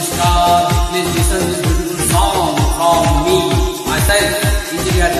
superstar. Please listen song from me. Myself, Engineer